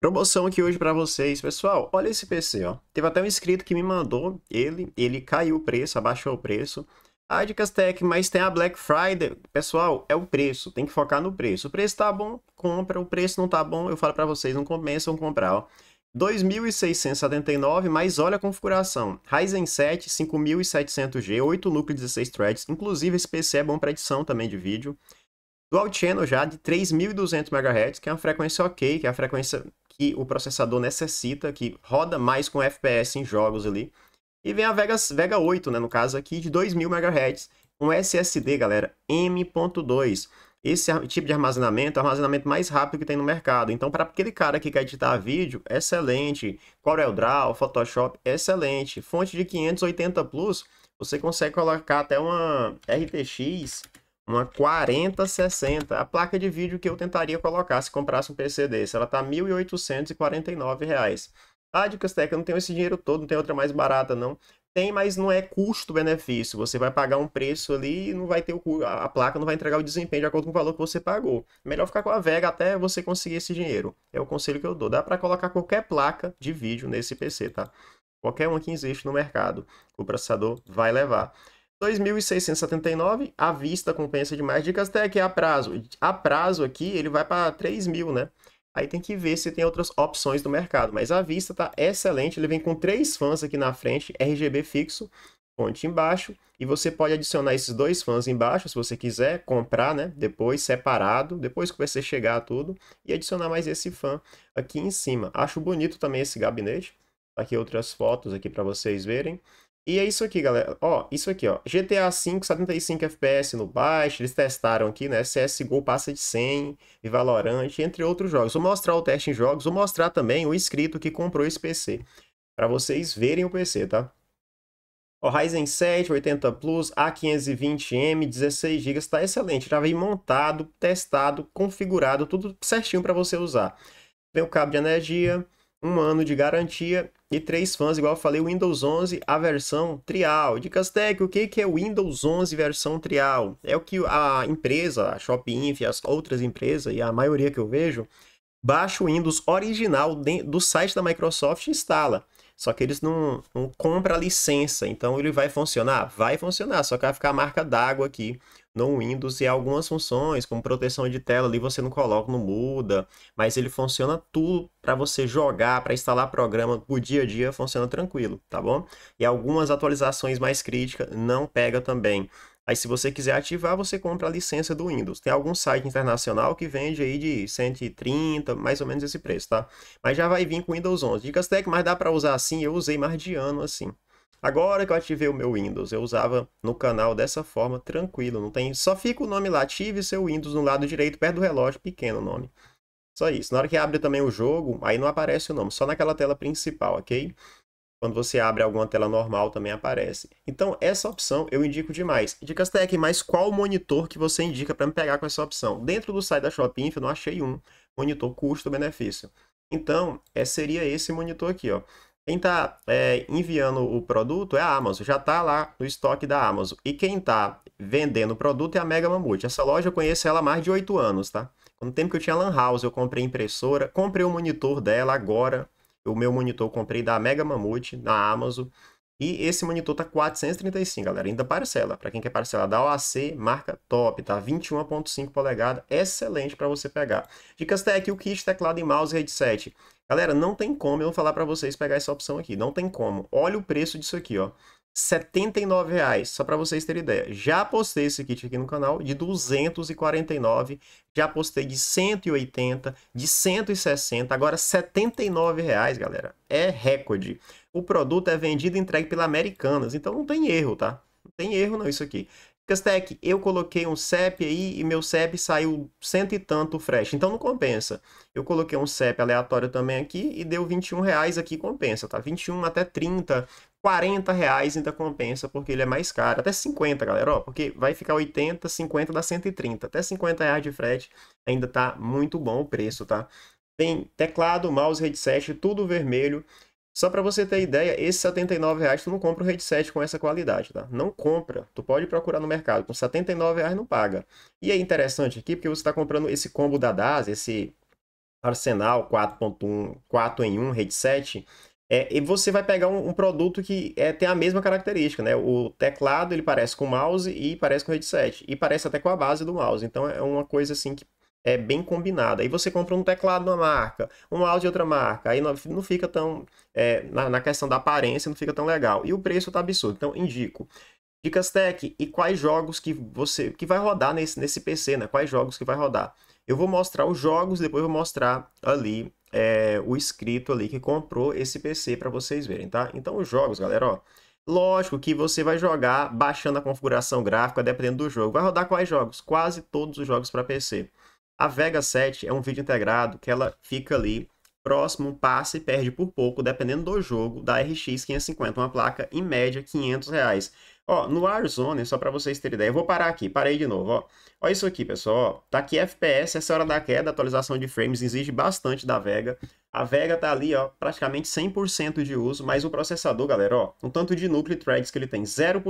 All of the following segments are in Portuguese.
Promoção aqui hoje para vocês, pessoal. Olha esse PC, ó. Teve até um inscrito que me mandou ele, ele caiu o preço, abaixou o preço. A Dicas mas tem a Black Friday. Pessoal, é o preço, tem que focar no preço. O preço tá bom, compra. O preço não tá bom, eu falo para vocês, não compensa comprar, ó. 2.679, mas olha a configuração. Ryzen 7 5700G, 8 núcleos 16 threads. Inclusive esse PC é bom para edição também de vídeo. Dual Channel já de 3.200 MHz, que é uma frequência ok, que é a frequência que o processador necessita, que roda mais com FPS em jogos ali. E vem a Vega, Vega 8, né, no caso aqui, de 2.000 MHz, um SSD, galera, M.2. Esse tipo de armazenamento é o armazenamento mais rápido que tem no mercado. Então, para aquele cara que quer editar vídeo, excelente. CorelDRAW, Photoshop, excelente. Fonte de 580 Plus, você consegue colocar até uma RTX uma 4060, a placa de vídeo que eu tentaria colocar se comprasse um PC desse. Ela tá R$ 1.849. Ah, Dicas Tech, eu não tenho esse dinheiro todo, não tem outra mais barata, não. Tem, mas não é custo-benefício. Você vai pagar um preço ali e não vai ter o a placa não vai entregar o desempenho de acordo com o valor que você pagou. Melhor ficar com a Vega até você conseguir esse dinheiro. É o conselho que eu dou. Dá para colocar qualquer placa de vídeo nesse PC, tá? Qualquer uma que existe no mercado, o processador vai levar. 2.679, à vista compensa demais. Dicas Tech a prazo. A prazo aqui, ele vai para 3.000, né? Aí tem que ver se tem outras opções do mercado. Mas a vista tá excelente. Ele vem com três fãs aqui na frente, RGB fixo, fonte embaixo. E você pode adicionar esses dois fãs embaixo, se você quiser comprar, né? Depois, separado, depois que você chegar tudo. E adicionar mais esse fã aqui em cima. Acho bonito também esse gabinete. Aqui outras fotos aqui para vocês verem. E é isso aqui, galera. Ó, isso aqui, ó. GTA V 75 FPS no baixo, eles testaram aqui, né? CSGO passa de 100, e Valorant, entre outros jogos. Vou mostrar o teste em jogos, vou mostrar também o inscrito que comprou esse PC, para vocês verem o PC, tá? Ó, Ryzen 7 80 Plus, A520M, 16 GB, tá excelente. Já vem montado, testado, configurado, tudo certinho para você usar. Vem o cabo de energia, um ano de garantia e três fãs, igual eu falei, Windows 11, a versão trial. Dicas Tech, o que é o Windows 11 versão trial? É o que a empresa, a Shopinf, as outras empresas, e a maioria que eu vejo, baixa o Windows original do site da Microsoft e instala. Só que eles não, não compram a licença, então ele vai funcionar? Vai funcionar, só que vai ficar a marca d'água aqui no Windows e algumas funções, como proteção de tela ali você não coloca, não muda, mas ele funciona tudo para você jogar, para instalar programa o dia a dia, funciona tranquilo, tá bom? E algumas atualizações mais críticas não pega também. Aí se você quiser ativar, você compra a licença do Windows. Tem algum site internacional que vende aí de 130, mais ou menos esse preço, tá? Mas já vai vir com Windows 11. Dicas Tech, mas dá para usar assim? Eu usei mais de ano assim. Agora que eu ativei o meu Windows, eu usava no canal dessa forma, tranquilo, não tem, só fica o nome lá, ative seu Windows no lado direito, perto do relógio, pequeno nome. Só isso. Na hora que abre também o jogo, aí não aparece o nome, só naquela tela principal, ok? Quando você abre alguma tela normal também aparece. Então, essa opção eu indico demais. Dicas Tech, mas qual monitor que você indica para me pegar com essa opção? Dentro do site da Shopping, eu não achei um monitor custo-benefício. Então, é, seria esse monitor aqui, ó. Quem está é, enviando o produto é a Amazon, já está lá no estoque da Amazon. E quem está vendendo o produto é a Mega Mamute. Essa loja eu conheço ela há mais de oito anos, tá? No tempo que eu tinha Lan House, eu comprei impressora, comprei o monitor dela agora o meu monitor eu comprei da Mega Mamute, na Amazon. E esse monitor tá 435, galera. Ainda parcela. Para quem quer parcelar da OAC, marca top, tá? 21.5 polegadas, excelente para você pegar. Dicas Tech, o kit, teclado e mouse headset. Galera, não tem como eu falar para vocês pegar essa opção aqui. Não tem como. Olha o preço disso aqui, ó. 79 reais, só para vocês terem ideia. Já postei esse kit aqui no canal de 249, já postei de 180, de 160, agora 79 reais, galera. É recorde. O produto é vendido e entregue pela Americanas, então não tem erro, tá? Não tem erro não isso aqui. Castec, eu coloquei um CEP aí e meu CEP saiu cento e tanto fresh, então não compensa. Eu coloquei um CEP aleatório também aqui e deu 21 reais aqui, compensa, tá? 21 até 30, 40 reais ainda compensa, porque ele é mais caro. Até 50, galera, ó, porque vai ficar 80, 50 dá 130. Até 50 reais de frete ainda tá muito bom o preço, tá? Tem teclado, mouse, headset, tudo vermelho. Só para você ter ideia, esse 79 reais tu não compra um headset com essa qualidade, tá? Não compra. Tu pode procurar no mercado. Com 79 reais não paga. E é interessante aqui porque você está comprando esse combo da DAS, esse Arsenal 4.1, 4 em 1 headset, é, e você vai pegar um, um produto que é, tem a mesma característica, né? O teclado ele parece com o mouse e parece com o headset. E parece até com a base do mouse. Então é uma coisa assim que é bem combinada. Aí você compra um teclado de uma marca, um mouse de outra marca. Aí não, não fica tão. É, na, na, questão da aparência, não fica tão legal. E o preço tá absurdo. Então, indico. Dicas Tech e quais jogos que você que vai rodar nesse, nesse PC, né? Quais jogos que vai rodar. Eu vou mostrar os jogos, depois vou mostrar ali é, o inscrito ali que comprou esse PC para vocês verem, tá? Então os jogos, galera, ó. Lógico que você vai jogar baixando a configuração gráfica, dependendo do jogo. Vai rodar quais jogos? Quase todos os jogos para PC. A Vega 7 é um vídeo integrado que ela fica ali próximo, passa e perde por pouco, dependendo do jogo, da RX 550, uma placa em média 500 reais. Ó, no Warzone, só para vocês terem ideia, eu vou parar aqui, parei de novo, ó. Olha isso aqui, pessoal, ó. Tá aqui FPS, essa hora da queda, atualização de frames exige bastante da Vega. A Vega tá ali, ó, praticamente 100% de uso, mas o processador, galera, ó, um tanto de núcleo threads que ele tem 0%,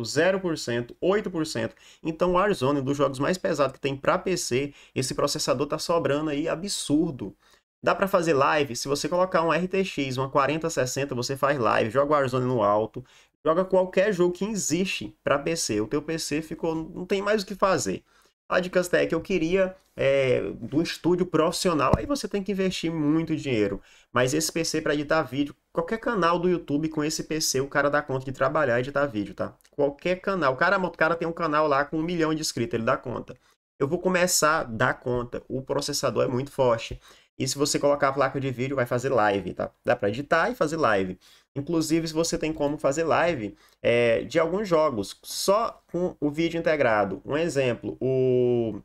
0%, 8%. Então, o Warzone, um dos jogos mais pesados que tem para PC, esse processador tá sobrando aí absurdo. Dá para fazer live, se você colocar um RTX, uma 4060, você faz live, joga o Warzone no alto, joga qualquer jogo que existe para PC. O teu PC ficou, não tem mais o que fazer. A Dicas Tech eu queria é, do estúdio profissional, aí você tem que investir muito dinheiro. Mas esse PC para editar vídeo, qualquer canal do YouTube com esse PC, o cara dá conta de trabalhar e editar vídeo, tá? Qualquer canal. O cara, o cara tem um canal lá com um milhão de inscritos, ele dá conta. Eu vou começar a dar conta. O processador é muito forte. E se você colocar a placa de vídeo, vai fazer live, tá? Dá para editar e fazer live. Inclusive, se você tem como fazer live é, de alguns jogos, só com o vídeo integrado. Um exemplo, o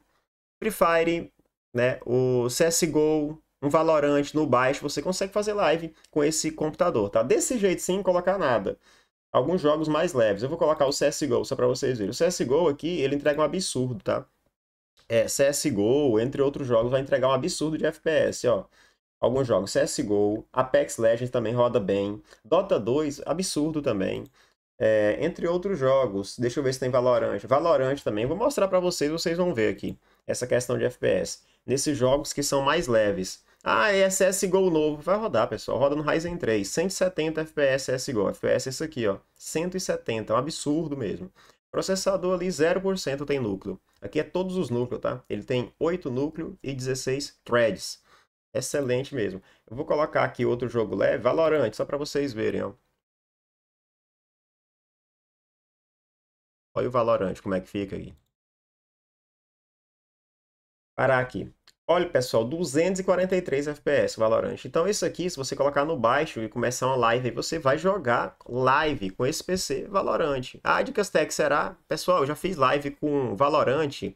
Free Fire, né? o CSGO, um Valorant no baixo, você consegue fazer live com esse computador, tá? Desse jeito, sem colocar nada. Alguns jogos mais leves. Eu vou colocar o CSGO só para vocês verem. O CSGO aqui, ele entrega um absurdo, tá? É, CSGO, entre outros jogos, vai entregar um absurdo de FPS, ó. Alguns jogos, CSGO, Apex Legends também roda bem, Dota 2, absurdo também. É, entre outros jogos, deixa eu ver se tem Valorant. Valorant também, vou mostrar para vocês, vocês vão ver aqui, essa questão de FPS. Nesses jogos que são mais leves. Ah, é CSGO novo, vai rodar, pessoal, roda no Ryzen 3, 170 FPS CSGO, FPS isso aqui, ó, 170, é um absurdo mesmo. Processador ali 0% tem núcleo. Aqui é todos os núcleos, tá? Ele tem 8 núcleos e 16 threads. Excelente mesmo. Eu vou colocar aqui outro jogo leve, Valorant, só para vocês verem, ó. Olha o Valorant, como é que fica aqui. Parar aqui. Olha, pessoal, 243 FPS Valorant. Então, isso aqui, se você colocar no baixo e começar uma live, você vai jogar live com esse PC Valorant. Ah, Dicas Tech será? Pessoal, eu já fiz live com Valorant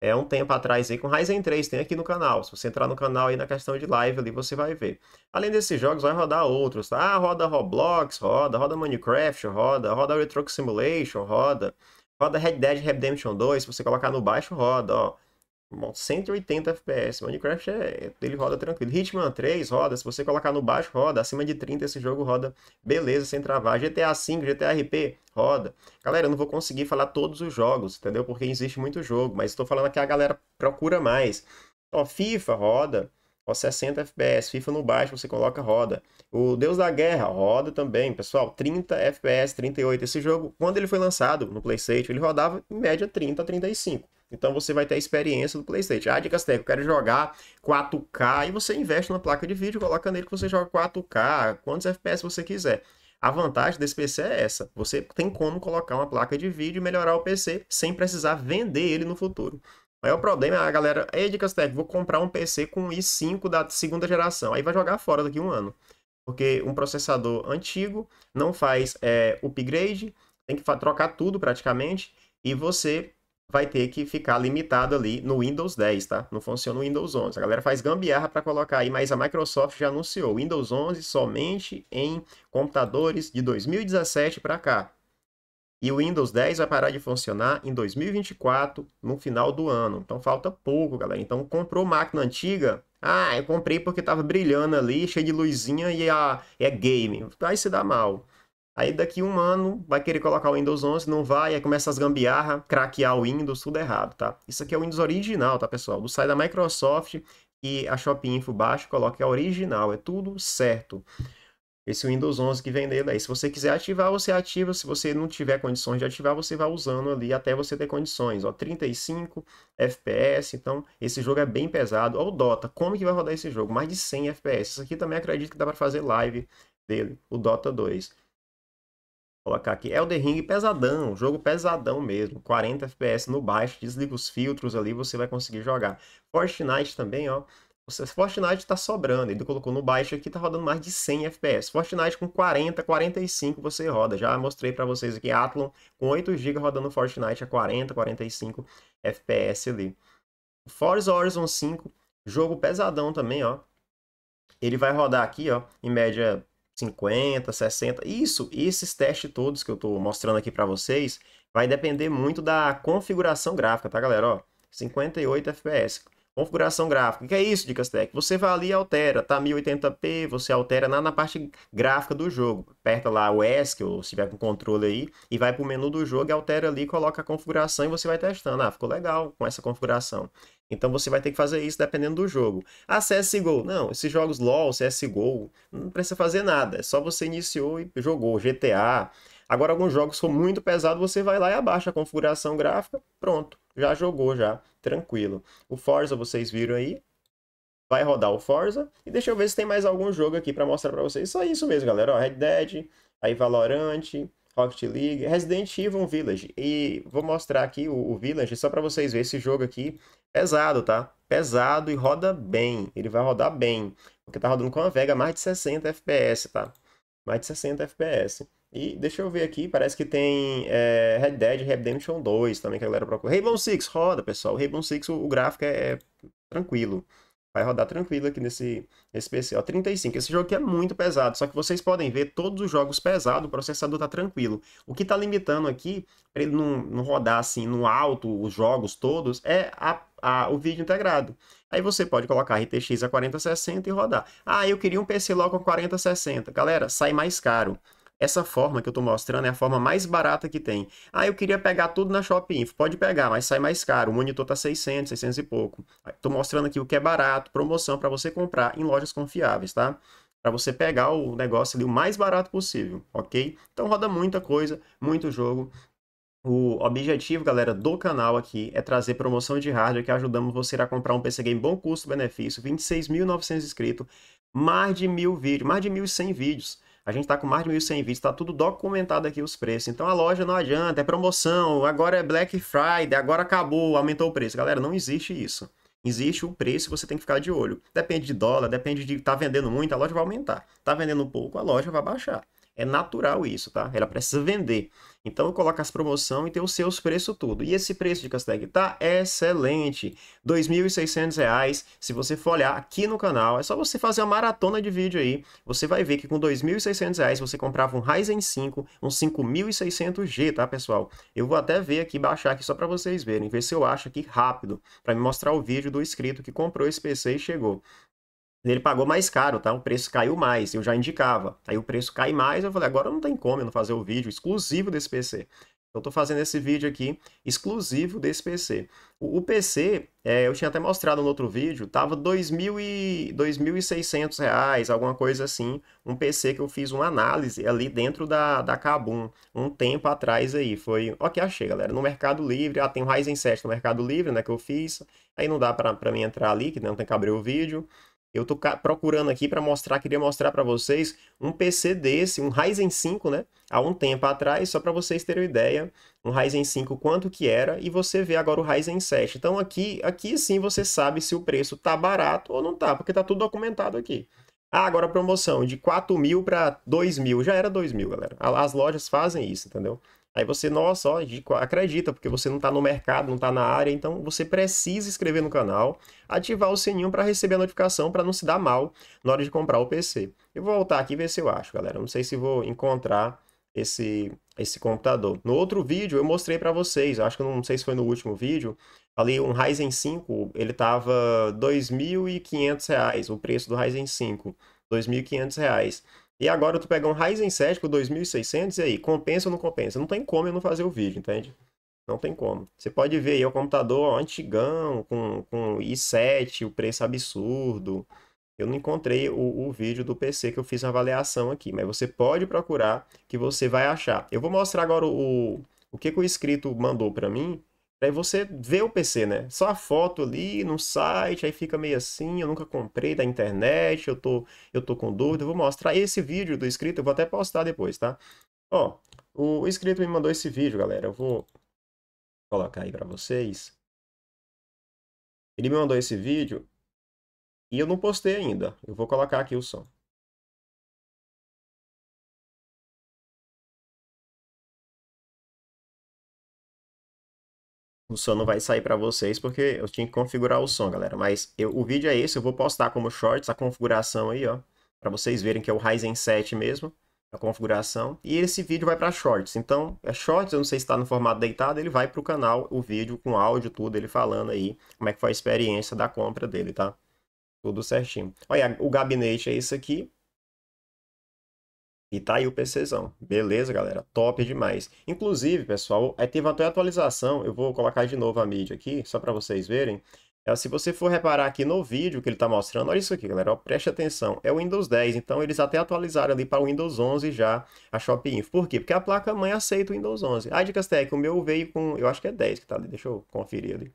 é um tempo atrás aí com Ryzen 3, tem aqui no canal. Se você entrar no canal aí na questão de live ali, você vai ver. Além desses jogos, vai rodar outros, tá? Ah, roda Roblox, roda, roda Minecraft, roda, roda Retro Simulation, roda, roda Red Dead Redemption 2, se você colocar no baixo, roda, ó. 180 FPS. Minecraft é, ele roda tranquilo. Hitman 3 roda, se você colocar no baixo, roda. Acima de 30 esse jogo roda beleza, sem travar. GTA V, GTA RP, roda. Galera, eu não vou conseguir falar todos os jogos, entendeu? Porque existe muito jogo, mas estou falando que a galera procura mais. Ó, FIFA roda. Ó, 60 FPS, FIFA no baixo, você coloca roda. O Deus da Guerra roda também, pessoal, 30 FPS, 38. Esse jogo, quando ele foi lançado no PlayStation, ele rodava em média 30 a 35. Então você vai ter a experiência do PlayStation. Ah, dicas técnicas, eu quero jogar 4K e você investe numa placa de vídeo, coloca nele que você joga 4K, quantos FPS você quiser. A vantagem desse PC é essa: você tem como colocar uma placa de vídeo e melhorar o PC sem precisar vender ele no futuro. O problema é a galera, ei, Dicas Tech, vou comprar um PC com i5 da segunda geração. Aí vai jogar fora daqui a um ano. Porque um processador antigo não faz é, upgrade, tem que trocar tudo praticamente, e você vai ter que ficar limitado ali no Windows 10, tá? Não funciona o Windows 11. A galera faz gambiarra para colocar aí, mas a Microsoft já anunciou Windows 11 somente em computadores de 2017 para cá. E o Windows 10 vai parar de funcionar em 2024, no final do ano. Então falta pouco, galera. Então comprou máquina antiga? Ah, eu comprei porque tava brilhando ali, cheio de luzinha e é game. Aí se dá mal. Aí daqui um ano vai querer colocar o Windows 11, não vai, aí começa as gambiarra, craquear o Windows, tudo errado, tá? Isso aqui é o Windows original, tá, pessoal? Do site da Microsoft, e a Shop Info baixa, coloque a original, é tudo certo. Esse Windows 11 que vem dele aí. Se você quiser ativar, você ativa. Se você não tiver condições de ativar, você vai usando ali até você ter condições. Ó, 35 FPS, então esse jogo é bem pesado. Ó, o Dota, como que vai rodar esse jogo? Mais de 100 FPS. Isso aqui também acredito que dá para fazer live dele, o Dota 2. Colocar aqui, Elden Ring pesadão, jogo pesadão mesmo, 40 FPS no baixo, desliga os filtros ali, você vai conseguir jogar. Fortnite também, ó, Fortnite está sobrando, ele colocou no baixo aqui, está rodando mais de 100 FPS. Fortnite com 40, 45 você roda. Já mostrei para vocês aqui, Athlon com 8 GB rodando Fortnite a 40, 45 FPS ali. Forza Horizon 5, jogo pesadão também, ó. Ele vai rodar aqui, ó, em média 50, 60. Isso, esses testes todos que eu estou mostrando aqui para vocês, vai depender muito da configuração gráfica, tá, galera? Ó, 58 FPS. Configuração gráfica. O que é isso, Dicas Tech? Você vai ali e altera, tá 1080p, você altera na, na parte gráfica do jogo. Aperta lá o ESC, ou se tiver com controle aí, e vai para o menu do jogo e altera ali, coloca a configuração e você vai testando. Ah, ficou legal com essa configuração. Então você vai ter que fazer isso dependendo do jogo. Ah, CSGO. Não, esses jogos LoL, CSGO, não precisa fazer nada. É só você iniciou e jogou. GTA. Agora, alguns jogos são muito pesados, você vai lá e abaixa a configuração gráfica, pronto, já jogou já, tranquilo. O Forza, vocês viram aí, vai rodar o Forza, e deixa eu ver se tem mais algum jogo aqui para mostrar para vocês. Só isso mesmo, galera, ó, Red Dead, aí Valorant, Rocket League, Resident Evil Village. E vou mostrar aqui o, o Village só para vocês verem esse jogo aqui. Pesado, tá? Pesado e roda bem. Ele vai rodar bem. Porque tá rodando com a Vega mais de 60 FPS, tá? Mais de 60 FPS. E deixa eu ver aqui, parece que tem é, Red Dead Redemption 2 também que a galera procura. Rainbow Six roda, pessoal. Rainbow Six, o, o gráfico é, é tranquilo. Vai rodar tranquilo aqui nesse, nesse PC. Ó, 35. Esse jogo aqui é muito pesado, só que vocês podem ver todos os jogos pesados, o processador tá tranquilo. O que tá limitando aqui, para ele não, não rodar assim no alto os jogos todos, é a, a, o vídeo integrado. Aí você pode colocar RTX a 4060 e rodar. Ah, eu queria um PC logo com 4060. Galera, sai mais caro. Essa forma que eu estou mostrando é a forma mais barata que tem. Ah, eu queria pegar tudo na Shop Info. Pode pegar, mas sai mais caro. O monitor está 600, 600 e pouco. Estou mostrando aqui o que é barato, promoção para você comprar em lojas confiáveis, tá? Para você pegar o negócio ali o mais barato possível, ok? Então roda muita coisa, muito jogo. O objetivo, galera, do canal aqui é trazer promoção de hardware que ajudamos você a comprar um PC Game bom custo-benefício, 26.900 inscritos, mais de mil vídeos, mais de 1.100 vídeos. A gente está com mais de 1.100 vídeos, está tudo documentado aqui os preços. Então a loja não adianta, é promoção, agora é Black Friday, agora acabou, aumentou o preço. Galera, não existe isso. Existe o preço, você tem que ficar de olho. Depende de dólar, depende de tá vendendo muito, a loja vai aumentar. Está vendendo pouco, a loja vai baixar. É natural isso, tá? Ela precisa vender. Então, coloca as promoções e tem os seus preços tudo. E esse preço de Casteg tá excelente. R$ 2.600. Se você for olhar aqui no canal, é só você fazer uma maratona de vídeo aí. Você vai ver que com R$ 2.600 você comprava um Ryzen 5, um 5600G, tá, pessoal? Eu vou até ver aqui, baixar aqui só para vocês verem, ver se eu acho aqui rápido, para me mostrar o vídeo do inscrito que comprou esse PC e chegou. Ele pagou mais caro, tá? O preço caiu mais, eu já indicava. Aí o preço cai mais, eu falei, agora não tem como eu não fazer o vídeo exclusivo desse PC. Eu estou fazendo esse vídeo aqui exclusivo desse PC. O, o PC, é, eu tinha até mostrado no outro vídeo, tava 2.600 reais, alguma coisa assim. Um PC que eu fiz uma análise ali dentro da, da Kabum, um tempo atrás aí. Foi, que achei, galera, no Mercado Livre. Ah, tem o Ryzen 7 no Mercado Livre, né, que eu fiz. Aí não dá para mim entrar ali, que não tem que abrir o vídeo. Eu tô procurando aqui para mostrar, queria mostrar para vocês um PC desse, um Ryzen 5, né? Há um tempo atrás, só para vocês terem ideia, um Ryzen 5 quanto que era e você vê agora o Ryzen 7. Então aqui, aqui sim você sabe se o preço tá barato ou não tá, porque tá tudo documentado aqui. Ah, agora promoção de 4 mil para 2 mil, já era 2 mil, galera. As lojas fazem isso, entendeu? Aí você, nossa, ó, acredita, porque você não está no mercado, não está na área, então você precisa inscrever no canal, ativar o sininho para receber a notificação, para não se dar mal na hora de comprar o PC. Eu vou voltar aqui e ver se eu acho, galera. Não sei se vou encontrar esse, esse computador. No outro vídeo eu mostrei para vocês, acho que não sei se foi no último vídeo, ali um Ryzen 5, ele tava R$ 2.500, o preço do Ryzen 5, R$ 2.500. E agora tu pegar um Ryzen 7 por 2.600 e aí, compensa ou não compensa? Não tem como eu não fazer o vídeo, entende? Não tem como. Você pode ver aí o computador antigão, com, com i7, o preço absurdo. Eu não encontrei o, o vídeo do PC que eu fiz a avaliação aqui, mas você pode procurar que você vai achar. Eu vou mostrar agora o, o que, que o inscrito mandou para mim, para você ver o PC, né? Só a foto ali no site, aí fica meio assim, eu nunca comprei da internet, eu tô, eu tô com dúvida. Eu vou mostrar esse vídeo do inscrito, eu vou até postar depois, tá? Ó, o inscrito me mandou esse vídeo, galera. Eu vou colocar aí para vocês. Ele me mandou esse vídeo e eu não postei ainda. Eu vou colocar aqui o som. O som não vai sair para vocês porque eu tinha que configurar o som, galera. Mas eu, o vídeo é esse, eu vou postar como shorts a configuração aí, ó. Para vocês verem que é o Ryzen 7 mesmo, a configuração. E esse vídeo vai para shorts. Então, é shorts, eu não sei se está no formato deitado, ele vai para o canal, o vídeo com áudio, tudo, ele falando aí como é que foi a experiência da compra dele, tá? Tudo certinho. Olha, o gabinete é esse aqui. E tá aí o PCzão. Beleza, galera? Top demais. Inclusive, pessoal, aí teve até atualização. Eu vou colocar de novo a mídia aqui, só para vocês verem. É, se você for reparar aqui no vídeo que ele está mostrando, olha isso aqui, galera, ó, preste atenção. É o Windows 10, então eles até atualizaram ali para o Windows 11 já a Shopinfo. Por quê? Porque a placa-mãe aceita o Windows 11. Ah, dicas técnicas, o meu veio com, eu acho que é 10 que tá ali, deixa eu conferir ali.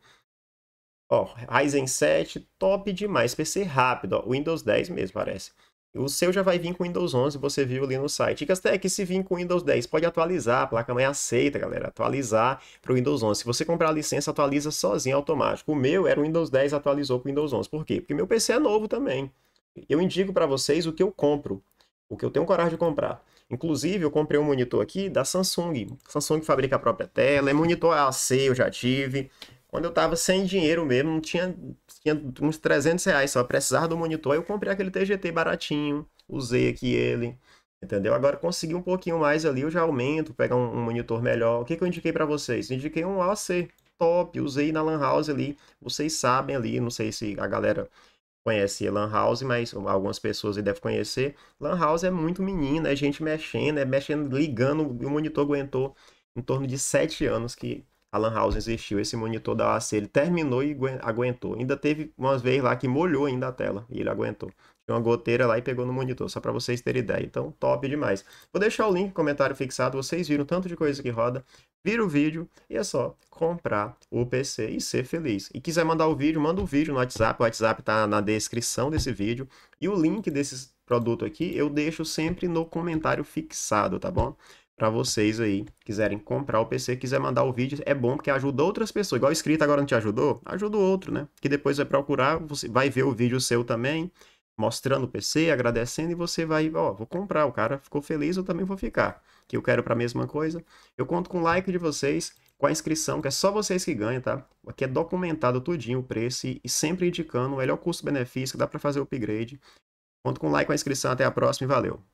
Ó, Ryzen 7, top demais, PC rápido, ó, Windows 10 mesmo, parece. O seu já vai vir com Windows 11, você viu ali no site. Castec, se vir com Windows 10, pode atualizar, a placa-mãe aceita, galera, atualizar para o Windows 11. Se você comprar a licença, atualiza sozinho, automático. O meu era o Windows 10, atualizou com o Windows 11. Por quê? Porque meu PC é novo também. Eu indico para vocês o que eu compro, o que eu tenho coragem de comprar. Inclusive, eu comprei um monitor aqui da Samsung. Samsung fabrica a própria tela, é monitor AC, eu já tive. Quando eu tava sem dinheiro mesmo, não tinha, tinha uns 300 reais só, precisava do monitor, eu comprei aquele TGT baratinho, usei aqui ele, entendeu? Agora consegui um pouquinho mais ali, eu já aumento, pegar um, um monitor melhor. O que, que eu indiquei para vocês? Indiquei um AC top, usei na Lan House ali, vocês sabem ali, não sei se a galera conhece Lan House, mas algumas pessoas devem conhecer. Lan House é muito menina, é gente mexendo, é mexendo, ligando, o monitor aguentou em torno de 7 anos que a Lan House existiu, esse monitor da AC, ele terminou e aguentou. Ainda teve umas vezes lá que molhou ainda a tela e ele aguentou. Tinha uma goteira lá e pegou no monitor, só para vocês terem ideia. Então, top demais. Vou deixar o link comentário fixado, vocês viram tanto de coisa que roda. Vira o vídeo e é só comprar o PC e ser feliz. E quiser mandar o vídeo, manda o vídeo no WhatsApp. O WhatsApp tá na descrição desse vídeo. E o link desse produto aqui eu deixo sempre no comentário fixado, tá bom? Para vocês aí quiserem comprar o PC, quiser mandar o vídeo, é bom porque ajuda outras pessoas. Igual escrito agora não te ajudou, ajuda o outro, né? Que depois vai procurar, você vai ver o vídeo seu também, mostrando o PC, agradecendo e você vai, ó, vou comprar, o cara ficou feliz, eu também vou ficar. Que eu quero para a mesma coisa. Eu conto com o like de vocês, com a inscrição, que é só vocês que ganham, tá? Aqui é documentado tudinho o preço e sempre indicando o melhor custo-benefício que dá para fazer o upgrade. Conto com o like, com a inscrição, até a próxima e valeu.